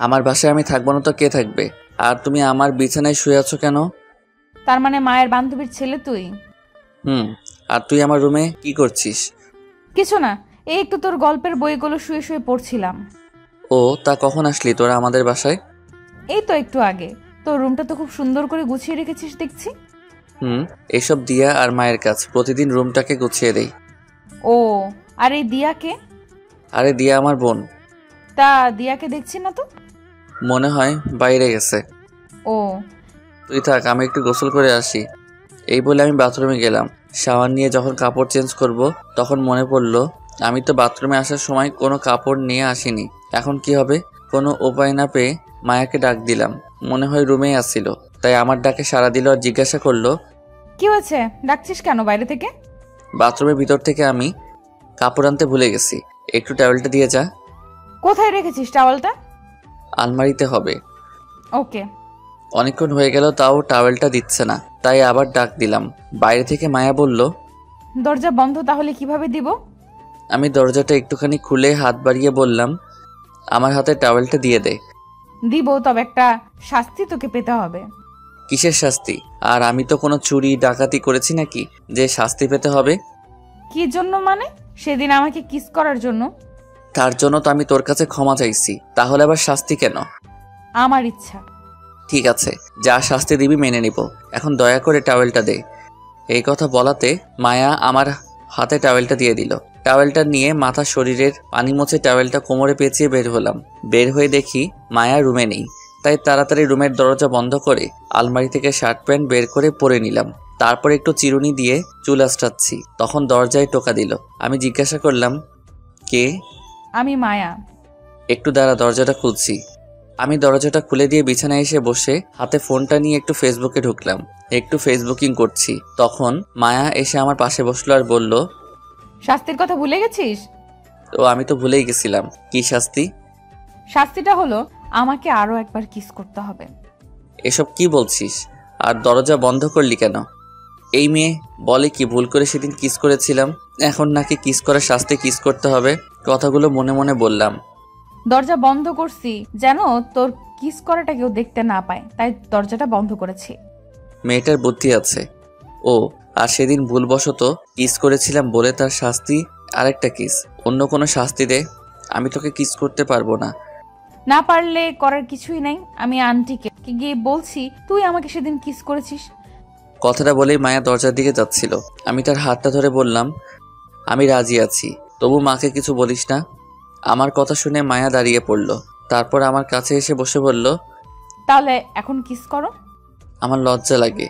আমার বাসায় আমি থাকব না তো কে থাকবে? আর তুমি আমার বিছানায় শুয়ে আছো কেন? তার মানে মায়ের বান্ধবীর ছেলে তুই? হুম আর তুই আমার রুমে কি করছিস? কিছু না এই একটু তোর গল্পের বইগুলো শুয়ে শুয়ে পড়ছিলাম। ও তা কখন আসলি তোরা আমাদের বাসায়? এই তো একটু আগে। তোর রুমটা তো খুব সুন্দর করে গুছিয়ে রেখেছিস দেখছি। হুম এসব দিয়া আর মায়ের কাজ প্রতিদিন রুমটাকে গুছিয়ে দেই। ও আর এই দিয়াকে? আরে দিয়া আমার বোন। তা দিয়াকে দেখছি না তো? মনে হয় বাইরে গেছে। ও। তুই থাক আমি একটু গোসল করে আসি। এই বলে আমি বাথরুমে গেলাম। শাওয়ার নিয়ে যখন কাপড় চেঞ্জ করব তখন মনে পড়ল আমি তো বাথরুমে আসার সময় কোনো কাপড় নিয়ে আসিনি। এখন কি হবে? কোনো উপায় না পেয়ে মায়াকে ডাক দিলাম। মনে হয় রুমেই আসছিল তাই আমার ডাকে সাড়া দিল আর জিজ্ঞাসা করল কি হয়েছে? ডাকছিস কেন বাইরে থেকে? বাথরুমের ভিতর থেকে আমি কাপড় আনতে ভুলে গেছি। একটু টাওয়েলটা দিয়ে যা। কোথায় রেখেছিস টাওয়ালটা আলমারিতে হবে। ওকে। অনেকক্ষণ হয়ে গেল তাও টাওয়েলটা দিচ্ছে না। তাই আবার ডাক দিলাম। বাইরে থেকে মায়া বলল দরজা বন্ধ তাহলে কীভাবে দিব? আমি দরজাটা একটুখানি খুলে হাত বাড়িয়ে বললাম আমার হাতে টাওয়েলটা দিয়ে দে। দিব তবে একটা শাস্তি তোকে পেতে হবে। কিসের শাস্তি? আর আমি তো কোনো চুরি ডাকাতি করেছি নাকি? যে শাস্তি পেতে হবে। কি জন্য মানে? সেদিন আমাকে কিস করার জন্য। তার জন্য তো আমি তোর কাছে ক্ষমা চাইছি। তাহলে আবার শাস্তি কেন? আমার ইচ্ছা। ঠিক আছে যা শাস্তি দিবি মেনে নিব। এখন দয়া করে টাওয়েলটা দে। এই কথা বলাতে মায়া আমার হাতে টাওয়েলটা দিয়ে দিল। টাওয়েলটা নিয়ে মাথা শরীরের পানি মুছে টাওয়েলটা কোমরে পেঁচিয়ে বের হলাম। বের হয়ে দেখি মায়া রুমে নেই। তাই তাড়াতাড়ি রুমের দরজা বন্ধ করে আলমারি থেকে শার্ট প্যান্ট বের করে পরে নিলাম। তারপর একটু চিরুনি দিয়ে চুল আঁচড়াচ্ছি। তখন দরজায় টোকা দিল। আমি জিজ্ঞাসা করলাম কে? আমি মায়া। একটু দাঁড়া দরজাটা খুলছি। আমি দরজাটা খুলে দিয়ে বিছানায় এসে বসে হাতে ফোনটা নিয়ে একটু ফেসবুকে ঢুকলাম। একটু ফেসবুকিং করছি। তখন মায়া এসে আমার পাশে বসল আর বলল শাস্তির কথা ভুলে গেছিস? তো আমি তো ভুলেই গেছিলাম। কি শাস্তি? শাস্তিটা হলো আমাকে আরও একবার কিস করতে হবে। এসব কি বলছিস? আর দরজা বন্ধ করলি কেন? এই মেয়ে বলে কি ভুল করে সেদিন কিস করেছিলাম? এখন নাকি কিস করার শাস্তি কিস করতে হবে? কথাগুলো মনে মনে বললাম। দরজা বন্ধ করছি যেন তোর কিস করাটা কেউ দেখতে না পায় তাই দরজাটা বন্ধ করেছি। মেয়েটার বুদ্ধি আছে। ও আর সেদিন ভুলবশত কিস করেছিলাম বলে তার শাস্তি আরেকটা কিস। অন্য কোনো শাস্তি দে আমি তোকে কিস করতে পারব না। না পারলে করার কিছুই নাই আমি আন্টিকে গিয়ে বলছি তুই আমাকে সেদিন কিস করেছিস? কথাটা বলেই মায়া দরজার দিকে যাচ্ছিল। আমি তার হাতটা ধরে বললাম আমি রাজি আছি। তবু মাকে কিছু বলিস না। আমার কথা শুনে মায়া দাঁড়িয়ে পড়ল। তারপর আমার কাছে এসে বসে বলল তাহলে এখন কিস করো? আমার লজ্জা লাগে।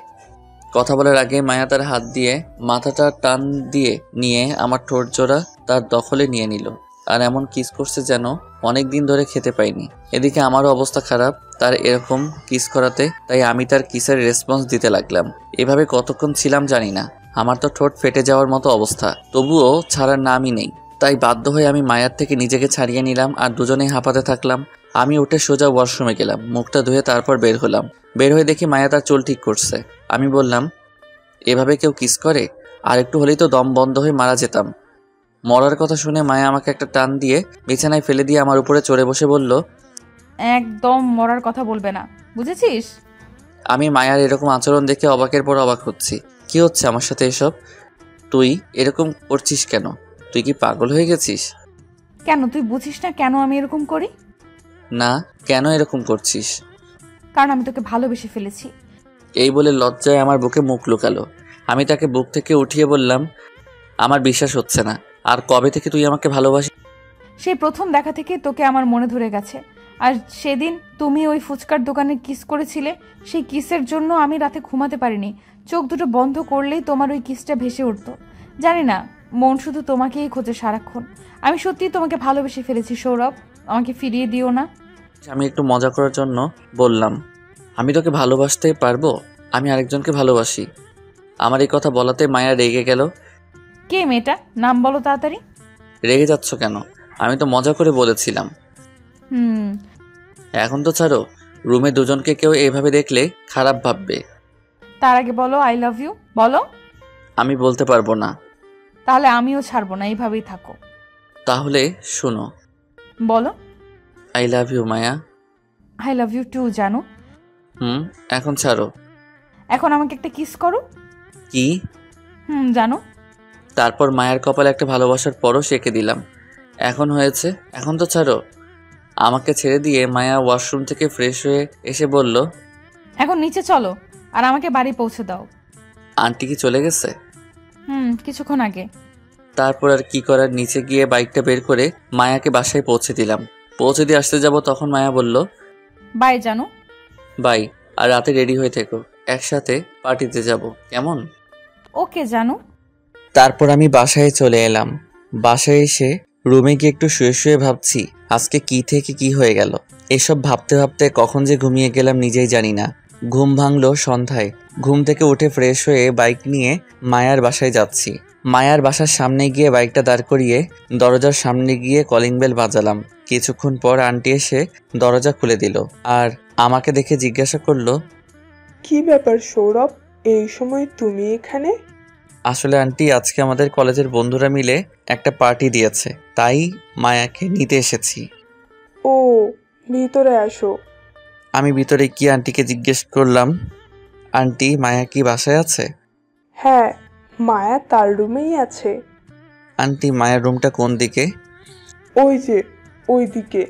কথা বলার আগে মায়া তার হাত দিয়ে মাথাটা টান দিয়ে নিয়ে আমার ঠোঁট জোড়া তার দখলে নিয়ে নিল। আর এমন কিস করছে যেন অনেক দিন ধরে খেতে পাইনি। এদিকে আমারও অবস্থা খারাপ তার এরকম কিস করাতে তাই আমি তার কিসের রেসপন্স দিতে লাগলাম। এভাবে কতক্ষণ ছিলাম জানি না। আমার তো ঠোঁট ফেটে যাওয়ার মতো অবস্থা। তবুও ছাড়ার নামই নেই। তাই বাধ্য হয়ে আমি মায়ার থেকে নিজেকে ছাড়িয়ে নিলাম আর দুজনেই হাঁপাতে থাকলাম। আমি উঠে সোজা ওয়াশরুমে গেলাম। মুখটা ধুয়ে তারপর বের হলাম। বের হয়ে দেখি মায়া তার চুল ঠিক করছে। আমি বললাম এভাবে কেউ কিস করে? আর একটু হলেই তো দম বন্ধ হয়ে মারা যেতাম। মরার কথা শুনে মায়া আমাকে একটা টান দিয়ে বিছানায় ফেলে দিয়ে আমার উপরে চড়ে বসে বলল একদম মরার কথা বলবে না। বুঝেছিস? আমি মায়ার এরকম আচরণ দেখে অবাকের পর অবাক হচ্ছি। কি হচ্ছে আমার সাথে এসব? তুই এরকম করছিস কেন? তুই কি পাগল হয়ে গেছিস? কেন? তুই বুঝিস না কেন আমি এরকম করি? না কেন এরকম করছিস? কারণ আমি তোকে ভালোবেসে ফেলেছি। এই বলে লজ্জায় আমার বুকে মুখ লুকালো। আমি তাকে বুক থেকে উঠিয়ে বললাম আমার বিশ্বাস হচ্ছে না। আর কবে থেকে তুই আমাকে ভালোবাসি সেই প্রথম দেখা থেকে তোকে আমার মনে ধরে গেছে। আর সেদিন তুমি ওই ফুচকার দোকানে কিস করেছিলে সেই কিসের জন্য আমি রাতে ঘুমাতে পারিনি। চোখ দুটো বন্ধ করলেই তোমার ওই কিসটা ভেসে উঠতো। জানি না মন শুধু তোমাকেই খোঁজে সারাক্ষণ। আমি সত্যিই তোমাকে ভালোবেসে ফেলেছি সৌরভ। আমাকে ফিরিয়ে দিও না। আমি একটু মজা করার জন্য বললাম আমি তোকে ভালোবাসতে পারব? আমি আরেকজনকে ভালোবাসি। আমার এই কথা বলাতে মায়া রেগে গেল। কে মেয়েটা? নাম বলো তাড়াতাড়ি। রেগে যাচ্ছ কেন? আমি তো মজা করে বলেছিলাম। হুম এখন তো ছাড়ো রুমে দুজনকে কেউ এভাবে দেখলে খারাপ ভাববে। তার আগে বলো আই লাভ ইউ বলো। আমি বলতে পারব না। তাহলে আমিও ছাড়বো না এইভাবেই থাকো। তাহলে শোনো। বলো। I love you Maya. I love you too জানো। হুম এখন ছাড়ো। এখন আমাকে একটা কিস করো। কি? হুম জানো। তারপর মায়ের কপালে একটা ভালোবাসার পরও সেঁকে দিলাম। এখন হয়েছে এখন তো ছাড়ো। আমাকে ছেড়ে দিয়ে মায়া ওয়াশরুম থেকে ফ্রেশ হয়ে এসে বলল এখন নিচে চলো আর আমাকে বাড়ি পৌঁছে দাও। আন্টি কি চলে গেছে? হুম কিছুক্ষণ আগে। তারপর আর কি করার নিচে গিয়ে বাইকটা বের করে মায়াকে বাসায় পৌঁছে দিলাম। পৌঁছে দিয়ে আসতে যাব তখন মায়া বলল বাই জানো। বাই আর রাতে রেডি হয়ে থেকো একসাথে পার্টিতে যাব কেমন? ওকে জানো। তারপর আমি বাসায় চলে এলাম। বাসায় এসে রুমে গিয়ে একটু শুয়ে শুয়ে ভাবছি, আজকে কি থেকে কি হয়ে গেল? এসব ভাবতে ভাবতে কখন যে ঘুমিয়ে গেলাম নিজেই জানি না। ঘুম ভাঙলো সন্ধ্যায়। ঘুম থেকে উঠে ফ্রেশ হয়ে বাইক নিয়ে মায়ার বাসায় যাচ্ছি। মায়ার বাসার সামনে গিয়ে বাইকটা দাঁড় করিয়ে দরজার সামনে গিয়ে কলিং বেল বাজালাম। কিছুক্ষণ পর আন্টি এসে দরজা খুলে দিল আর আমাকে দেখে জিজ্ঞাসা করল, কি ব্যাপার সৌরভ? এই সময় তুমি এখানে? আসলে আন্টি আজকে আমাদের কলেজের বন্ধুরা মিলে একটা পার্টি দিয়েছে। তাই মায়াকে নিতে এসেছি। ও ভিতরে আসো। আমি ভিতরে কি আন্টিকে জিজ্ঞেস করলাম আন্টি মায়া কি বাসায় আছে? হ্যাঁ মায়া তার রুমেই আছে। আন্টি মায়ার রুমটা কোন দিকে? ওই যে ওই দিকে।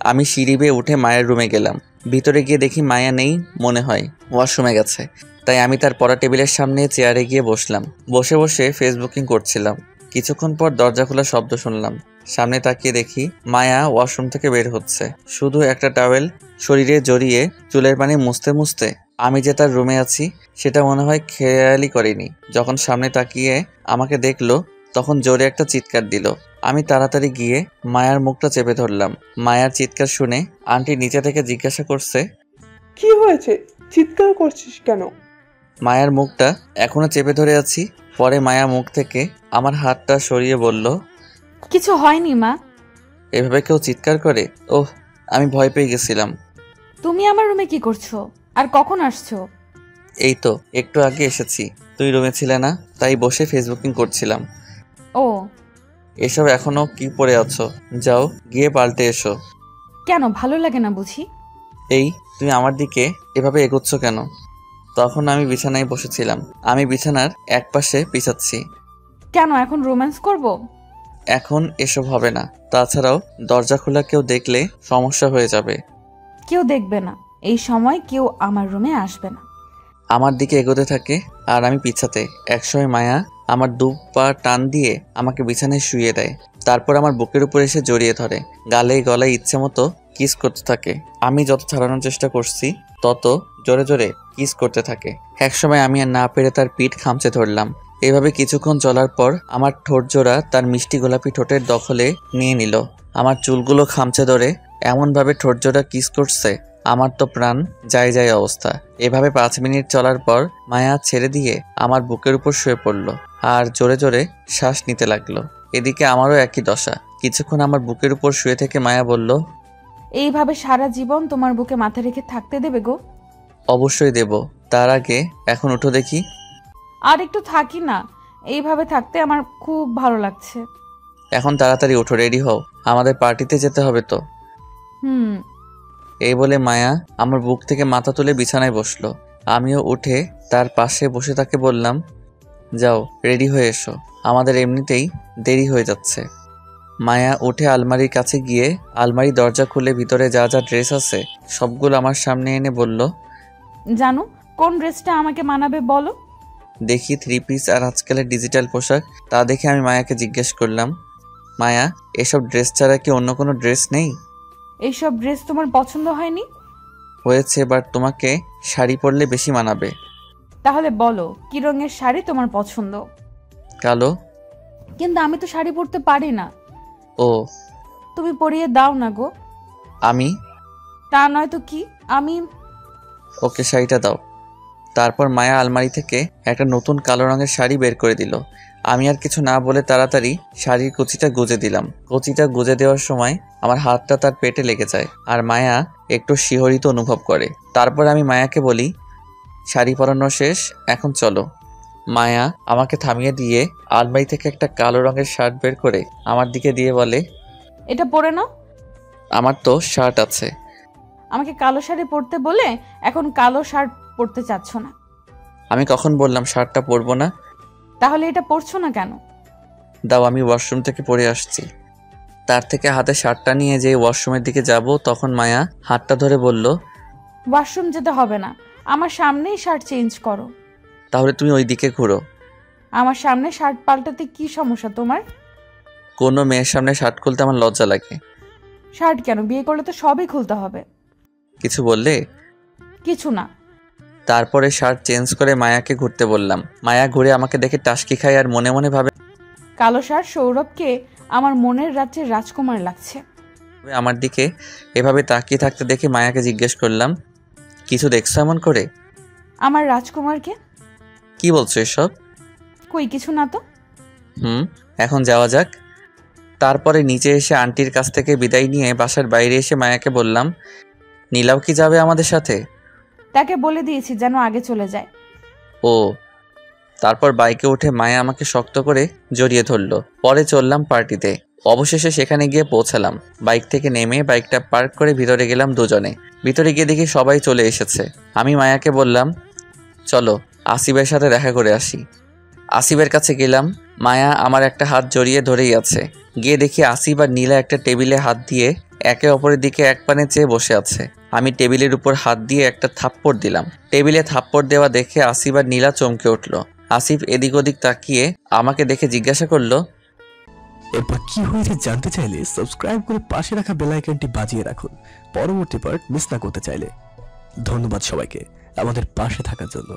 আমি সিঁড়ি বেয়ে উঠে মায়ের রুমে গেলাম। ভিতরে গিয়ে দেখি মায়া নেই মনে হয় ওয়াশরুমে গেছে। তাই আমি তার পড়া টেবিলের সামনে চেয়ারে গিয়ে বসলাম। বসে বসে ফেসবুকিং করছিলাম। কিছুক্ষণ পর দরজা খোলা শব্দ শুনলাম। সামনে তাকিয়ে দেখি মায়া ওয়াশরুম থেকে বের হচ্ছে। শুধু একটা টাওয়েল শরীরে জড়িয়ে চুলের পানি মুছতে মুছতে। আমি যে তার রুমে আছি, সেটা মনে হয় খেয়ালই করিনি। যখন সামনে তাকিয়ে আমাকে দেখল, তখন জোরে একটা চিৎকার দিল। আমি তাড়াতাড়ি গিয়ে মায়ার মুখটা চেপে ধরলাম। মায়ার চিৎকার শুনে আন্টি নিচে থেকে জিজ্ঞাসা করছে, কি হয়েছে? চিৎকার করছিস কেন? মায়ার মুখটা এখনও চেপে ধরে আছি। পরে মায়া মুখ থেকে আমার হাতটা সরিয়ে বলল কিছু হয়নি মা। এভাবে কেউ চিৎকার করে? ওহ আমি ভয় পেয়ে গেছিলাম। তুমি আমার রুমে কি করছ? আর কখন আসছো? এই তো একটু আগে এসেছি। তুই রুমে ছিলে না তাই বসে ফেসবুকিং করছিলাম। ও। এসব এখনও কি পড়ে আছো? যাও গিয়ে পাল্টে এসো। কেন ভালো লাগে না বুঝি? এই তুমি আমার দিকে এভাবে এগোচ্ছ কেন? তখন আমি বিছানায় বসেছিলাম। আমি বিছানার এক পাশে পিছাচ্ছি। কেন এখন রোম্যান্স করব? এখন এসব হবে না। তাছাড়াও দরজা খোলা কেউ দেখলে সমস্যা হয়ে যাবে। কেউ দেখবে না। এই সময় কেউ আমার রুমে আসবে না। আমার দিকে এগোতে থাকে আর আমি পিছাতে। একসময় মায়া আমার দু পা টান দিয়ে আমাকে বিছানায় শুয়ে দেয়। তারপর আমার বুকের উপর এসে জড়িয়ে ধরে। গালে গলায় ইচ্ছে মতো কিস করতে থাকে। আমি যত ছাড়ানোর চেষ্টা করছি তত জোরে জোরে কিস করতে থাকে। একসময় আমি আর না পেরে তার পিঠ খামচে ধরলাম। এভাবে কিছুক্ষণ চলার পর আমার ঠোঁট জোড়া তার মিষ্টি গোলাপি ঠোঁটের দখলে নিয়ে নিল। আমার চুলগুলো খামচে ধরে এমনভাবে ঠোঁট জোড়া কিস করছে, আমার তো প্রাণ যায় যায় অবস্থা। এভাবে পাঁচ মিনিট চলার পর মায়া ছেড়ে দিয়ে আমার বুকের উপর শুয়ে পড়ল আর জোরে জোরে শ্বাস নিতে লাগল। এদিকে আমারও একই দশা। কিছুক্ষণ আমার বুকের উপর শুয়ে থেকে মায়া বলল, এইভাবে সারা জীবন তোমার বুকে মাথা রেখে থাকতে দেবে গো। অবশ্যই দেব। তার আগে এখন উঠো দেখি। আর একটু থাকি না। এইভাবে থাকতে আমার খুব ভালো লাগছে। এখন তাড়াতাড়ি উঠো রেডি হও। আমাদের পার্টিতে যেতে হবে তো। হুম। এই বলে মায়া আমার বুক থেকে মাথা তুলে বিছানায় বসল। আমিও উঠে তার পাশে বসে তাকে বললাম যাও রেডি হয়ে এসো। আমাদের এমনিতেই দেরি হয়ে যাচ্ছে। মায়া উঠে আলমারির কাছে গিয়ে আলমারি দরজা খুলে ভিতরে যা যা ড্রেস আছে সবগুলো আমার সামনে এনে বলল জানো কোন ড্রেসটা আমাকে মানাবে বলো? দেখি থ্রি পিস আর আজকালের ডিজিটাল পোশাক তা দেখে আমি মায়াকে জিজ্ঞেস করলাম মায়া এসব ড্রেস ছাড়া কি অন্য কোনো ড্রেস নেই? এইসব ড্রেস তোমার পছন্দ হয়নি? হয়েছে বাট তোমাকে শাড়ি পরলে বেশি মানাবে। তাহলে বলো কি রঙের শাড়ি তোমার পছন্দ? কালো। কিন্তু আমি তো শাড়ি পরতে পারি না। ও। তুমি পরিয়ে দাও না গো। আমি? তা নয় তো কি আমি ওকে শাড়িটা দাও। তারপর মায়া আলমারি থেকে একটা নতুন কালো রঙের শাড়ি বের করে দিল। আমি আর কিছু না বলে তাড়াতাড়ি শাড়ির কুচিটা গুজে দিলাম। কুচিটা গুজে দেওয়ার সময় আমার হাতটা তার পেটে লেগে যায় আর মায়া একটু শিহরিত অনুভব করে। তারপর আমি মায়াকে বলি শাড়ি পরানো শেষ এখন চলো। মায়া আমাকে থামিয়ে দিয়ে আলমারি থেকে একটা কালো রঙের শার্ট বের করে আমার দিকে দিয়ে বলে এটা পরে নাও। আমার তো শার্ট আছে। আমাকে কালো শাড়ি পরতে বলে এখন কালো শার্ট পরতে চাচ্ছ না। আমি কখন বললাম শার্টটা পরবো না? তাহলে এটা পরছো না কেন? দাও আমি ওয়াশরুম থেকে পরে আসছি। তার থেকে হাতে শার্টটা নিয়ে যে ওয়াশরুমের দিকে যাব তখন মায়া হাতটা ধরে বলল ওয়াশরুম যেতে হবে না। আমার সামনেই শার্ট চেঞ্জ করো। তাহলে তুমি ওই দিকে ঘুরো। আমার সামনে শার্ট পাল্টাতে কি সমস্যা তোমার? কোনো মেয়ের সামনে শার্ট খুলতে আমার লজ্জা লাগে। শার্ট কেন? বিয়ে করলে তো সবই খুলতে হবে। কিছু বললে? কিছু না। তারপরে শার্ট চেঞ্জ করে মায়াকে ঘুরতে বললাম। মায়া ঘুরে আমাকে দেখে টাসকি খায় আর মনে মনে ভাবে কালো শার্ট সৌরভকে আমার মনের রাজ্যের রাজকুমার লাগছে। আমার দিকে এভাবে তাকিয়ে থাকতে দেখে মায়াকে জিজ্ঞেস করলাম কিছু দেখছ এমন করে? আমার রাজকুমারকে? কি বলছো এসব? কই কিছু না তো। হুম এখন যাওয়া যাক। তারপরে নিচে এসে আন্টির কাছ থেকে বিদায় নিয়ে বাসার বাইরে এসে মায়াকে বললাম নীলাও কি যাবে আমাদের সাথে? তাকে বলে দিয়েছি যেন আগে চলে যায়। ও তারপর বাইকে উঠে মায়া আমাকে শক্ত করে জড়িয়ে ধরলো। পরে চললাম পার্টিতে। অবশেষে সেখানে গিয়ে পৌঁছালাম। বাইক থেকে নেমে বাইকটা পার্ক করে ভিতরে গেলাম দুজনে। ভিতরে গিয়ে দেখি সবাই চলে এসেছে। আমি মায়াকে বললাম চলো আসিফের সাথে দেখা করে আসি। আসিবের কাছে গেলাম মায়া আমার একটা হাত জড়িয়ে ধরেই আছে। গিয়ে দেখি আসিফ আর নীলা একটা টেবিলে হাত দিয়ে একে অপরের দিকে এক পানে চেয়ে বসে আছে। আমি টেবিলের উপর হাত দিয়ে একটা থাপ্পড় দিলাম। টেবিলে থাপ্পড় দেওয়া দেখে আসিফ আর নীলা চমকে উঠল। আসিফ এদিক ওদিক তাকিয়ে আমাকে দেখে জিজ্ঞাসা করল, এরপর কি হয়েছে জানতে চাইলে সাবস্ক্রাইব করে পাশে রাখা বেল বাজিয়ে রাখুন। পরবর্তী পার্ট মিস না করতে চাইলে। ধন্যবাদ সবাইকে আমাদের পাশে থাকার জন্য।